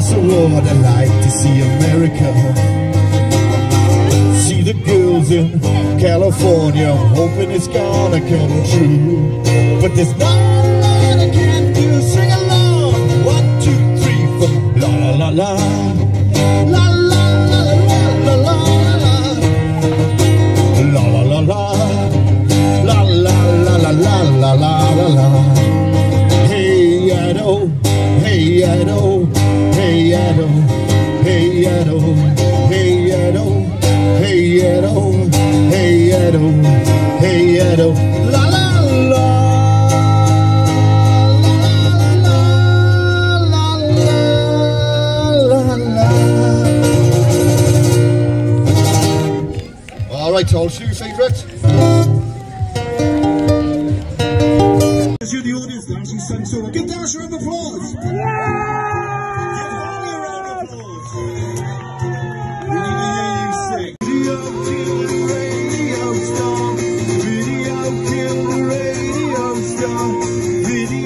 across the world I like to see America. See the girls in California Hoping it's gonna come true. But there's not a lot I can do. Sing along. One, two, three, four. La la la La hey Edo, hey Edo, hey Edo, la la la. All right, Toll, shoe favourite. you the audience now, she's sung so give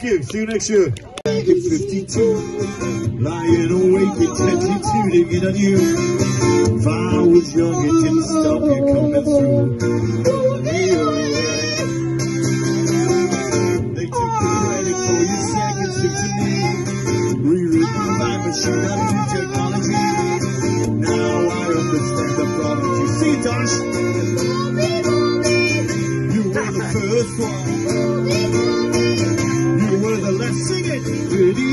Thank you. See you next year. You're 52, lying awake intently tuning in on you. If I was young, it didn't stop you coming through. Hey, oh. They took the credit for your second trip to me. Rewritten by machine learning technology. Now I understand the problems you see, Josh. You were the first one.